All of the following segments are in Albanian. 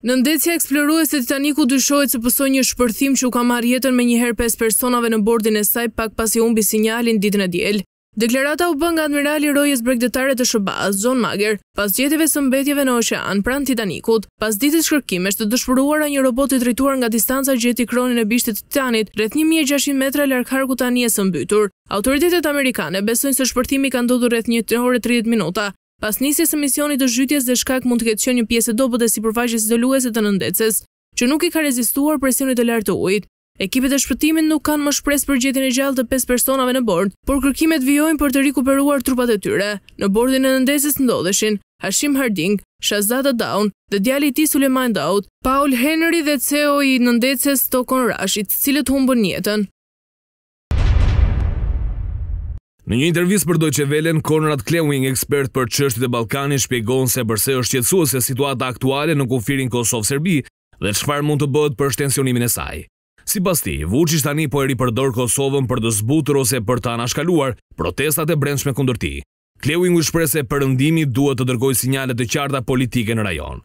Nëndetësja eksploruese e Titanikut dyshohet se pësoi një shpërthim që u ka marrë jetën menjëherë 5 personave në bordin e saj pak pasi humbi sinjalin ditën e diel. Deklarata u bë nga admirali i rojës bregdetare të SHBA-së, John Mauger, Pas gjetjes së mbetjeve në oqean, pranë Titanikut, pas ditësh kërkimesh të dëshpëruara një robot i drejtuar nga distanca gjeti konin e bishtit të Titanit rreth një mijë e gjashtëqind metra larg harkut të anijes së mbytur. Autoritetet amerikane besojnë se shpërthimi ka ndodhur rreth një orë e tridhjetë minuta pas nisjes së misionit të zhytjes dhe shkak mund të ketë qenë një pjesë e dobët e sipërfaqes izoluese të nëndetëses, që nuk i ka rezistuar presionit të lartë të ujit. Ekipet e shpëtimit nuk kanë më shpresë për gjetjen e gjallë të pesë personave në bord, por kërkimet vijojnë për të rikuperuar trupat e tyre. Në bordin e nëndezes ndodheshin, Hashim Harding, Shahzada Dawn dhe djali i tij Sulejman Daud, Paul Henry dhe CEO i nëndezes Tokon Rashit, të cilët humbën jetën. Në një intervistë për Deutsche Welle-n, Konrad Klewing, ekspert për çështjet e Ballkanit, shpjegon se përse është shqetësuese situata aktuale në kufirin Kosovë-Serbi, dhe çfarë mund të bëhet për shtensionimin e saj. Sipas tij, Vuçiç tani po e ripërdor Kosovën për të zbutur ose për të anashkaluar protestat e brendshme kundër tij. Clewing u shpreh se Perëndimi duhet të dërgojë sinjale të qarta politike në rajon.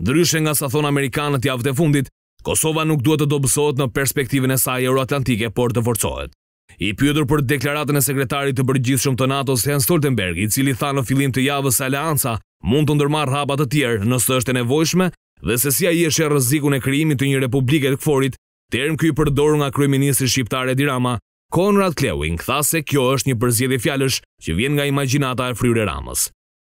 Ndryshe nga sa thonë amerikanët javët e fundit, Kosova nuk duhet të dobësohet në perspektivën e saj euroatlantike, por të forcohet. I pyetur për deklaratën e Sekretarit të Përgjithshëm të NATO-s Jens Stoltenberg, i cili tha në fillim të javës se aleanca mund të ndërmarrë hapa të tjerë nëse është e nevojshme dhe se si ai e sheh rrezikun e krijimit të një republike të KFOR-it, term ky i përdorur nga kryeministri shqiptar Edi Rama, Konrad Clewing tha se kjo është një përzgjedhje fjalësh që vjen nga imagjinata e fryrë e Ramës.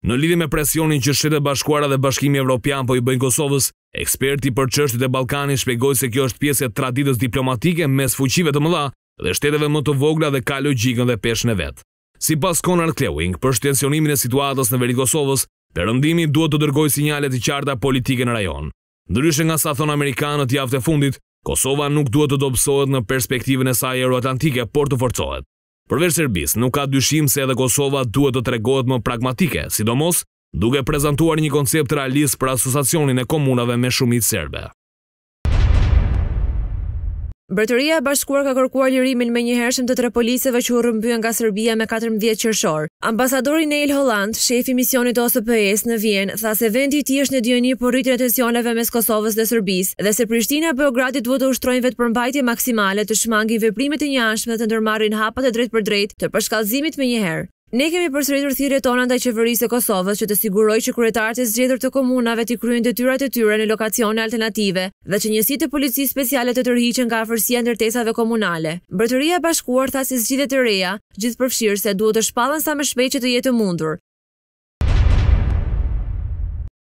Në lidhje me presionin që Shtetet e Bashkuara dhe Bashkimi Evropian po i bëjnë Kosovës, eksperti për çështjet e Ballkanit shpjegoi se kjo është pjesë e traditës diplomatike mes fuqive të mëdha dhe shteteve më të vogla dhe ka logjikën dhe peshën e vet. Sipas Konrad Clewing, për shtensionimin e situatës në veri të Kosovës, Perëndimi duhet të dërgojë sinjale të qarta politike në rajon. Ndryshe nga sa thonë amerikanët javët e fundit, Kosova nuk duhet të dobësohet në perspektivën e saj euroatlantike, por të forcohet. Përveç Serbisë, nuk ka dyshim se edhe Kosova duhet të tregohet më pragmatike, sidomos duke prezantuar një koncept realist për Asociacionin e Komunave me shumicë serbe. Mbretëria e Bashkuar ka kërkuar lirimin e menjëhershëm të tre policëve që u rrëmbyen nga Serbia më katërmbëdhjetë qershor. Ambasadori Neil Holland, shefi i misionit të OSBE-së në Vjenë, tha se vendi i tij është në dijeni për rritjen e tensioneve mes Kosovës dhe Serbisë. dhe se Prishtina e Beogradi duhet të ushtrojnë vetëpërmbajtje maksimale, të shmangin veprimet e njëanshme, të ndërmarrin hapat e drejtpërdrejtë të çshkallëzimit menjëherë. Ne kemi përsëritur thirrjet tona ndaj Qeverisë së Kosovës që të sigurojë që kryetarët e zgjedhur të komunave t'i kryejnë detyrat e tyre në lokacione alternative dhe që njësitë e Policisë Speciale të tërhiqen nga afërsia e ndërtesave komunale. Mbretëria e Bashkuar tha se zgjedhjet e reja, gjithëpërfshirëse, duhet të shpallen sa më shpejt që të jetë e mundur.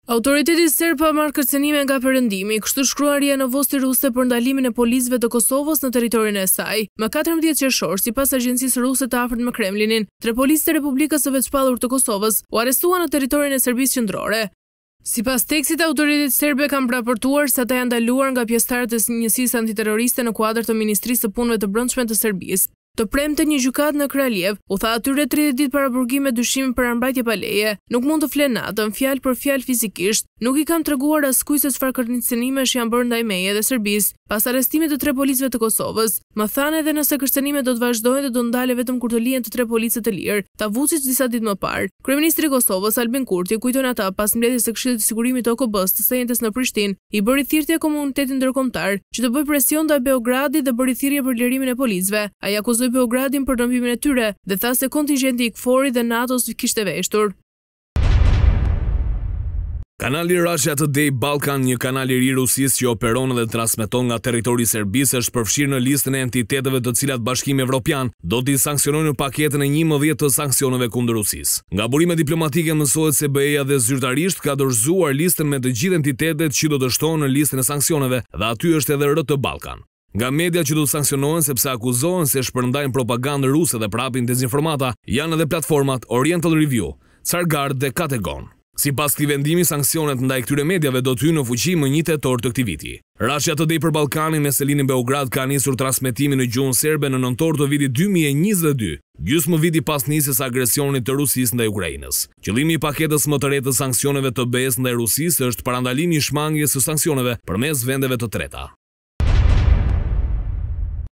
Autoritetet serbe po marrin kërcënime nga Perëndimi, kështu shkruan RIA Novosti ruse për ndalimin e policëve të Kosovës në territorin e saj. Më 14 qershor, sipas agjencisë ruse të afërt me Kremlinin, tre policë të Republikës së Vetëshpallur të Kosovës u arrestuan në territorin e Serbisë Qendrore. Sipas tekstit, autoritetet serbe kanë raportuar se ata janë ndaluar nga pjesëtarët e njësisë antiterroriste në kuadër të Ministrisë së Punëve të Brendshme të Serbisë. Të premten një gjykatë në Kraljevë u dha atyre tridhjetë ditë paraburgim me dyshimin për armëmbajtje pa leje. Nuk mund të fle natën, fjalë për fjalë fizikisht. Nuk i kam treguar askujt se çfarë kërcënimesh janë bërë ndaj meje dhe Serbisë. Pas arrestimit të tre policëve të Kosovës, më thanë edhe nëse kërcënimet do të vazhdojnë dhe do të ndalen vetëm kur të lihen të tre policët të lirë, tha Vuçiç disa ditë më parë. Kryeministri i Kosovës, Albin Kurti, kujton ata pas mbledhjes së Këshillit të Sigurimit të OKB-së të së enjtes në Prishtinë, i bëri thirrje komunitetit ndërkombëtar që të bëjë presion ndaj Beogradit dhe bëri thirrje për lirimin e policëve. Ai akuzoi Beogradin për rrëmbimin e tyre dhe tha se kontingjenti i KFOR-it dhe NATO-s kishte heshtur. Kanali Russia Today Balkan, një kanal i ri i Rusisë që operon dhe transmeton nga territori i Serbisë, është përfshirë në listën e entiteteve të cilat Bashkimi Evropian do t'i sanksionojë në paketën e njëmbëdhjetë të sanksioneve kundër Rusisë. Nga burime diplomatike mësohet se BE-ja edhe zyrtarisht ka dorëzuar listën me të gjithë entitetet që do të shtohen në listën e sanksioneve dhe aty është edhe RT Balkan. nga mediat që do të sanksionohen sepse akuzohen se shpërndajnë propagandë ruse dhe përhapin dezinformata, janë edhe platformat Oriental Review, Tsargrad dhe Katehon. Sipas këtij vendimi, sanksionet ndaj këtyre mediave do të hyjnë në fuqi më një tetor të këtij viti. Russia Today për Ballkanin me selinë në Beograd ka nisur transmetimin në gjuhën serbe në nëntor të vitit dy mijë e njëzet e dy, gjysmë viti pas nisjes së agresionit të Rusisë ndaj Ukrainës. Qëllimi i paketës më të re të sanksioneve të BE-së ndaj Rusisë është parandalimi i shmangies së sanksioneve përmes vendeve të treta.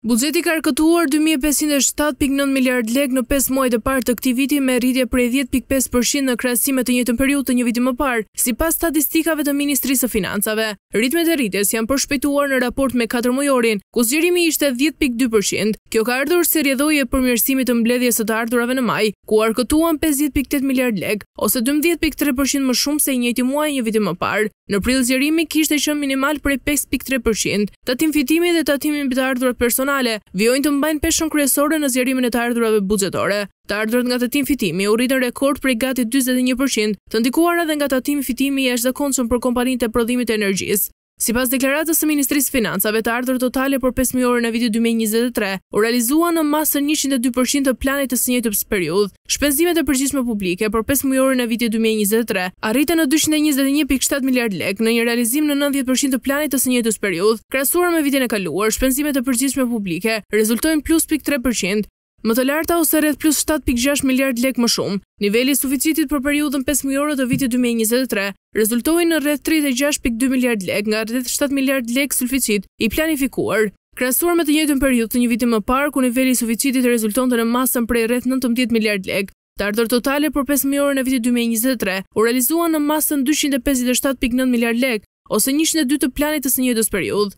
Buxheti ka arkëtuar dy mijë e pesëqind e shtatë pikë nëntë miliardë lekë në pesë muajt e parë të këtij viti me rritje prej dhjetë pikë pesë për qind në krahasim me të njëjtën periudhë të një viti më parë, sipas statistikave të Ministrisë së Financave. Ritmet e rritjes janë përshpejtuar në raport me katërmujorin, ku zgjerimi ishte dhjetë pikë dy për qind. Kjo ka ardhur si rrjedhojë e përmirësimit të mbledhjes së të ardhurave në maj, ku u arkëtuan pesëdhjetë pikë tetë miliardë lekë, ose dymbëdhjetë pikë tre për qind më shumë se i njëjti muaj një viti më parë. Në prill zgjerimi kishte qenë minimal prej pesë pikë tre përqind. Tatim Fitimi dhe Tatimi mbi të ardhurat personale vijojnë të mbajnë peshën kryesore në zgjerimin e të ardhurave buxhetore. Të ardhurat nga Tatim Fitimi u rritën rekord prej gati dyzet e një përqind, të ndikuara dhe nga Tatim Fitimi i jashtëzakonshëm për kompanitë e prodhimit të energjisë. Sipas deklaratës së Ministrisë së Financave, të ardhurat totale për pesë mujorin e vitit dy mijë e njëzet e tre u realizuan në masën njëqind e dy përqind të planit të së njëjtës periudhë. Shpenzimet e përgjithshme publike për pesë mujorin e vitit dy mijë e njëzet e tre arritën në dyqind e njëzet e një pikë shtatë miliardë lekë, në një realizim në nëntëdhjetë për qind të planit të së njëjtës periudhë. Krahasuar me vitin e kaluar, shpenzimet e përgjithshme publike rezultojnë plus pikë tre për qind më të larta ose rreth plus shtatë pikë gjashtë miliardë lekë më shumë. Niveli i suficitit për periudhën pesë mujore të vitit dy mijë e njëzet e tre rezultoi në rreth tridhjetë e gjashtë pikë dy miliardë lekë nga rreth shtatë miliardë lekë suficit i planifikuar, krahasuar me të njëjtën periudhë të një viti më parë, ku niveli i suficitit rezultonte në masën prej rreth nëntëmbëdhjetë miliardë lekë. Të ardhurat totale për pesëmujorin e vitit dy mijë e njëzet e tre u realizuan në masën dyqind e pesëdhjetë e shtatë pikë nëntë miliardë lekë, ose njëqind e dy të planit të së njëjtës periudhë.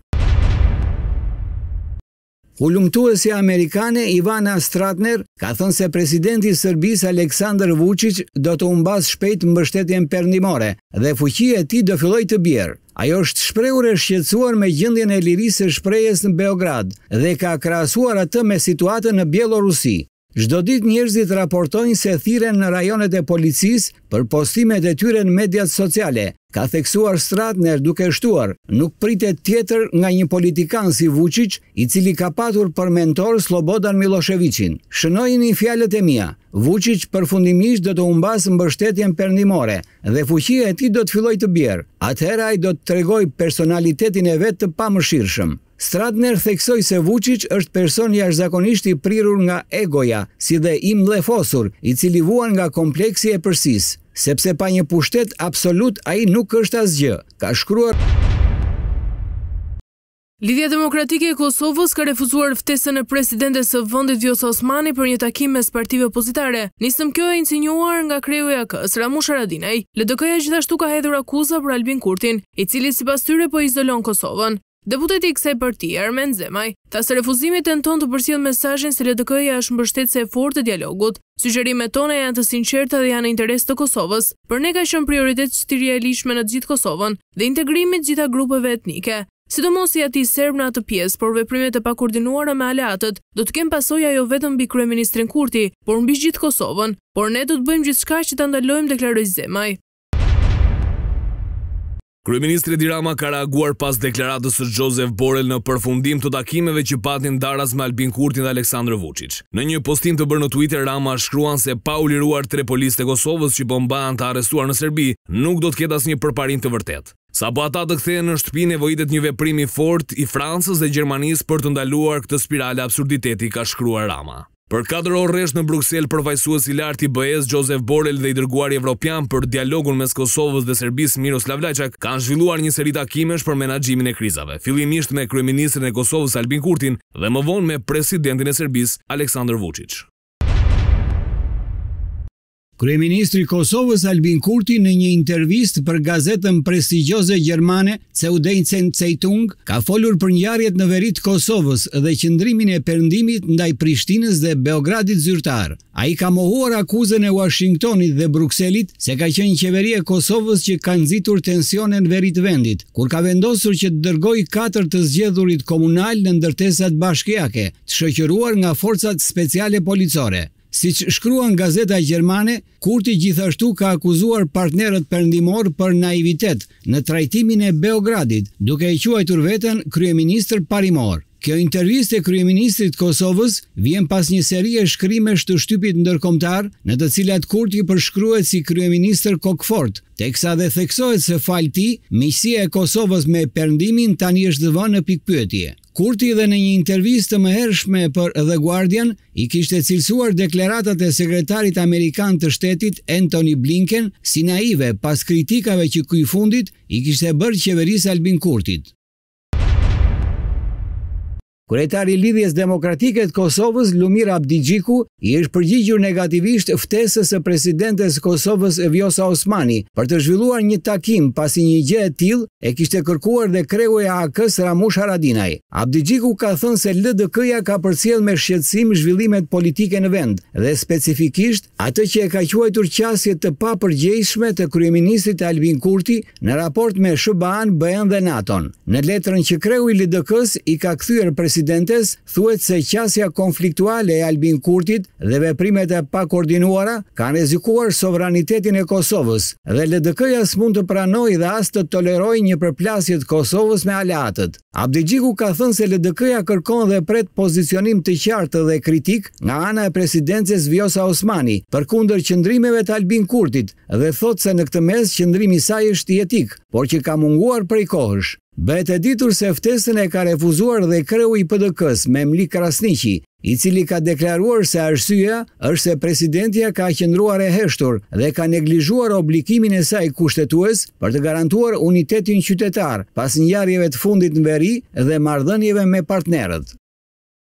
Hulumtuesja amerikane Ivana Stradner ka thënë se presidenti i Serbisë Aleksandër Vuçiç do të humbasë shpejt mbështetjen perëndimore dhe fuqia e tij do fillojë të bjerë. Ajo është shprehur e shqetësuar me gjendjen e lirisë së shprehjes në Beograd dhe e ka krahasuar atë me situatën në Bjellorusi. Çdo ditë njerëzit raportojnë se thirren në rajonet e policisë për postimet e tyre në mediat sociale, ka theksuar Stradner duke shtuar, nuk pritet tjetër nga një politikan si Vuçiç, i cili ka patur për mentor Sllobodan Millosheviçin. Shënojini fjalët e mia, Vuçiç përfundimisht do të humbasë mbështetjen perëndimore dhe fuqia e tij do të fillojë të bjerë. Atëherë ai do të tregojë personalitetin e vet të pamëshirshëm. Stradner theksoi se Vuçiç është person jashtëzakonisht i prirur nga egoja, si dhe i mllefosur, i cili vuan nga kompleksi i epërsisë, sepse pa një pushtet absolut ai nuk është asgjë, ka shkruar. Lidhja Demokratike e Kosovës ka refuzuar ftesën e presidentes së vendit Vjosa Osmani për një takim mes partive opozitare. Nismë kjo e iniciuar nga kreu i AAK-së, Ramush Haradinaj. LDK-ja gjithashtu ka hedhur akuza për Albin Kurtin, i cili sipas tyre po izolon Kosovën. Deputeti i kësaj partie, Armend Zemaj, tha se refuzimi tenton të përcjellë mesazhin se LDK-ja është mbështetëse e fortë e dialogut. Sugjerime tona janë të sinqerta dhe janë në interes të Kosovës. Për ne ka qenë prioritet shtrirja e ligjshme në të gjithë Kosovën dhe integrimi i të gjitha grupeve etnike, sidomos i atij serb në atë pjesë, por veprimet e pakoordinuara me aleatët do të kenë pasoja jo vetëm mbi kryeministrin Kurti, por mbi gjithë Kosovën. Por ne do të bëjmë gjithçka që ta ndalojmë, deklaroi Zemaj. Kryeministri Edi Rama ka reaguar pas deklaratës së Josep Borrell në përfundim të takimeve që pati ndaras me Albin Kurtin dhe Aleksandër Vuçiç. Në një postim të bërë në Twitter, Rama shkruan se pa u liruar tre policët e Kosovës që po mbahen të arrestuar në Serbi, nuk do të ketë asnjë përparim të vërtetë. Sapo ata të kthehen në shtëpi nevojitet një veprim i fortë i Francës dhe Gjermanisë për të ndaluar këtë spirale absurditeti, ka shkruar Rama. Për katër orë rresht në Bruksel përfaqësuesi i lartë i BE-së Josep Borrell dhe i dërguari evropian për dialogun mes Kosovës dhe Serbisë Miroslav Lajçak kanë zhvilluar një seri takimesh për menaxhimin e krizave, fillimisht me kryeministrin e Kosovës Albin Kurtin dhe më vonë me presidentin e Serbisë Aleksandër Vuçiç. Kryeministri i Kosovës, Albin Kurti, në një intervistë për gazetën prestigjioze gjermane Süddeutsche Zeitung, ka folur për ngjarjet në veri të Kosovës dhe qëndrimin e Perëndimit ndaj Prishtinës dhe Beogradit zyrtar. Ai ka mohuar akuzën e Uashingtonit dhe Brukselit se ka qenë qeveria e Kosovës që ka nxitur tensione në veri të vendit, kur ka vendosur që të dërgojë katër të zgjedhurit komunalë në ndërtesat bashkiake, të shoqëruar nga forcat speciale policore. Siç shkruan gazeta gjermane, Kurti gjithashtu ka akuzuar partnerët perëndimorë për naivitet në trajtimin e Beogradit, duke e quajtur veten kryeministër parimor. Kjo intervistë e kryeministrit të Kosovës vjen pas një serie shkrimesh të shtypit ndërkombëtar, në të cilat Kurti përshkruhet si kryeministër kokëfortë, teksa dhe theksohet se falë tij, miqësia e Kosovës me Perëndimin tani është vënë në pikëpyetje. Kurti dhe në një intervistë të mëhershme për The Guardian i kishte cilësuar deklaratat e sekretarit amerikan të shtetit Antony Blinken si naive pas kritikave që ky i fundit i kishte bërë qeverisë Albin Kurtit. Kryetari i Lidhjes Demokratike të Kosovës, Lumir Abdixhiku, i është përgjigjur negativisht ftesës së presidentes së Kosovës Vjosa Osmani për të zhvilluar një takim pasi një gjë e tillë e kishte kërkuar dhe kreu i AAK-së Ramush Haradinaj. Abdixhiku ka thënë se LDK-ja ka përcjellë me shqetësim zhvillimet politike në vend dhe specifikisht atë që e ka quajtur qasje të papërgjegjshme të kryeministrit Albin Kurti Në raport me SHBA-në, BE-në dhe NATO-n, në letrën që kreu i LDK-së i ka kthyer presidentes, thuhet se qasja konfliktuale e Albin Kurtit dhe veprimet e pakoordinuara kanë rrezikuar sovranitetin e Kosovës dhe LDK-ja s'mund të pranojë dhe as të tolerojë një përplasje të Kosovës me aleatët. Abdixhiku ka thënë se LDK-ja kërkon dhe pret pozicionim të qartë dhe kritik nga ana e presidentes Vjosa Osmani përkundër qëndrimeve të Albin Kurtit, dhe thotë se në këtë mes qëndrimi i saj është jetik, por që ka munguar prej kohësh. Bëhet e ditur se ftesën e ka refuzuar dhe kreu i PDK-së, Memli Krasniqi, i cili ka deklaruar se arsyeja është se presidentja ka qëndruar e heshtur dhe ka neglizhuar obligimin e saj kushtetues për të garantuar unitetin qytetar pas ngjarjeve të fundit në veri dhe marrëdhënieve me partnerët.